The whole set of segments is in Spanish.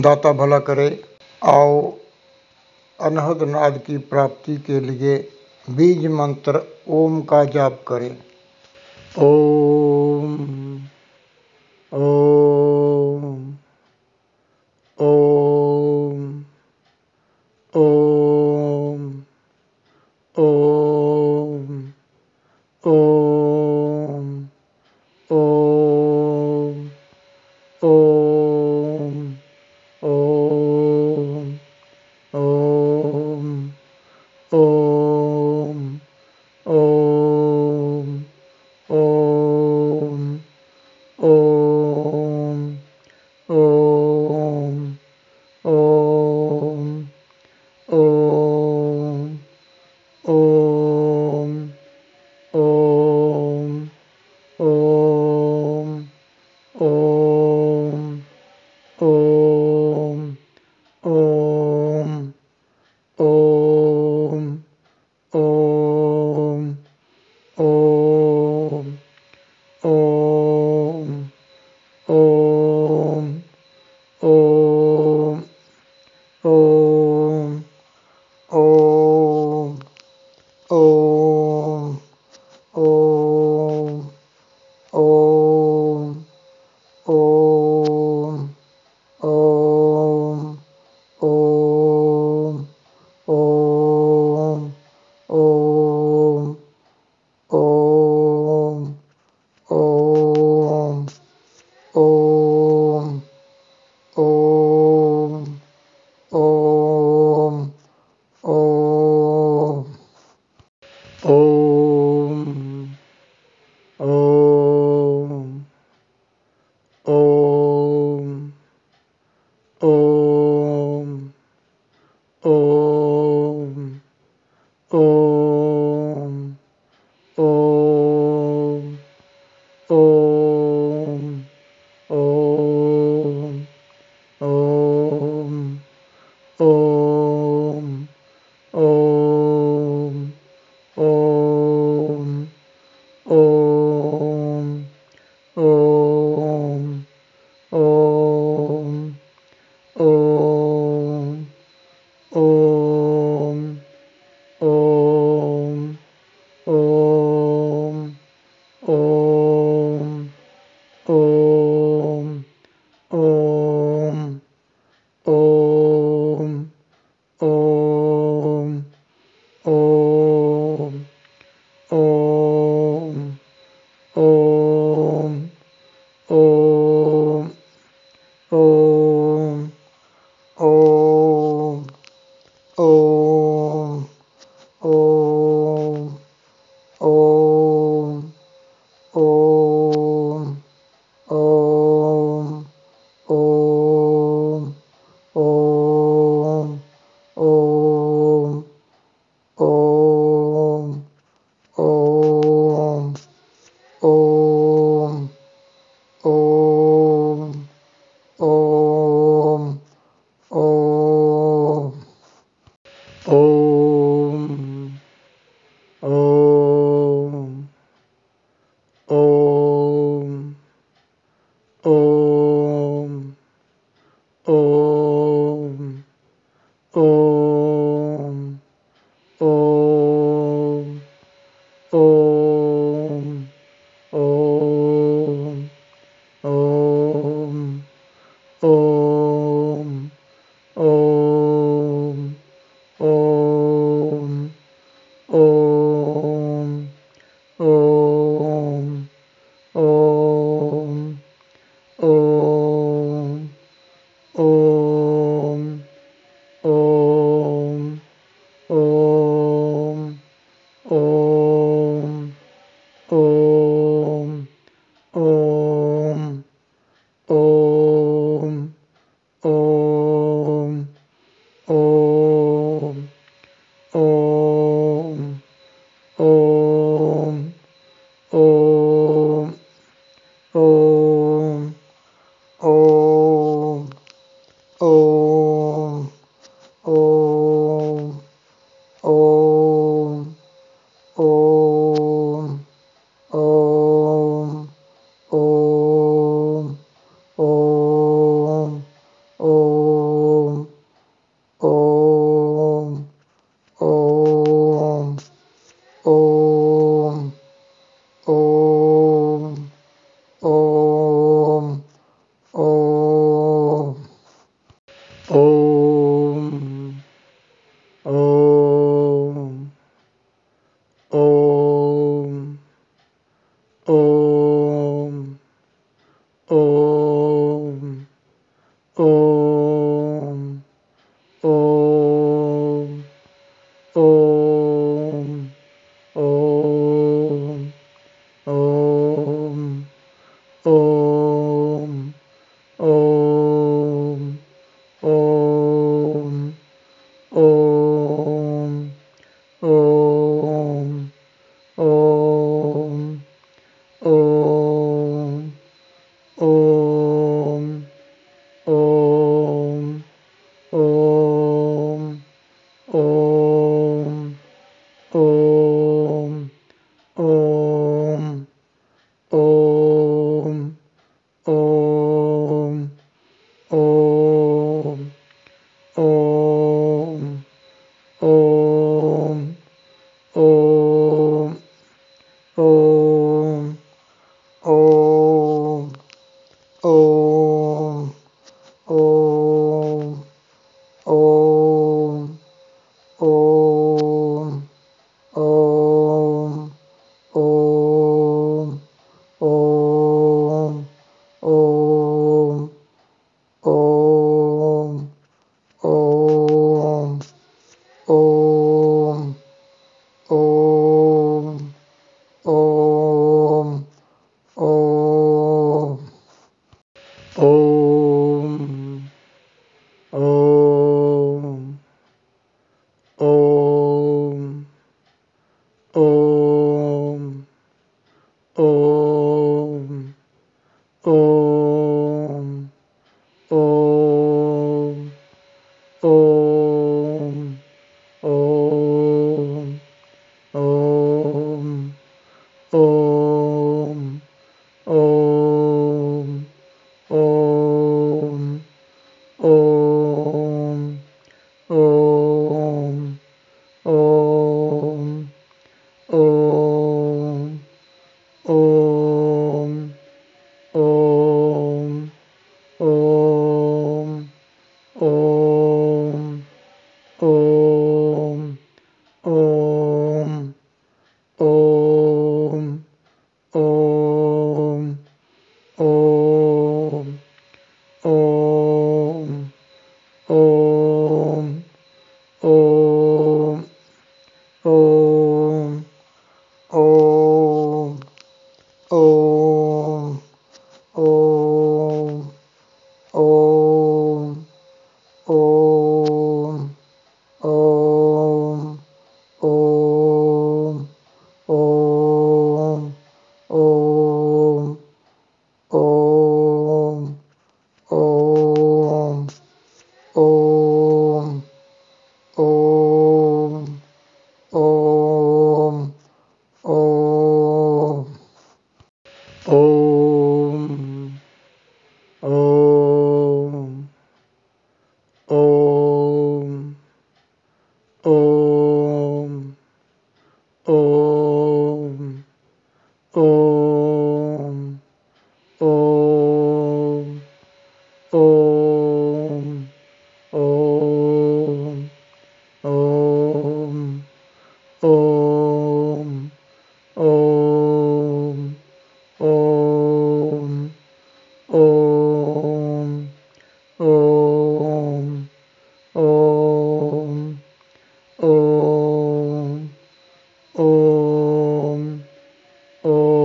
दाता भला करे, आओ अनहद नाद की प्राप्ति के लिए बीज मंत्र ओम का जाप करें। ओम Om. Oh. Om, Om, Om, Om, Om, Om, Om, Om, Om, Om. o Oh. Om, Om, Om, Om, Om, Om, Om, Om, Om.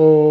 o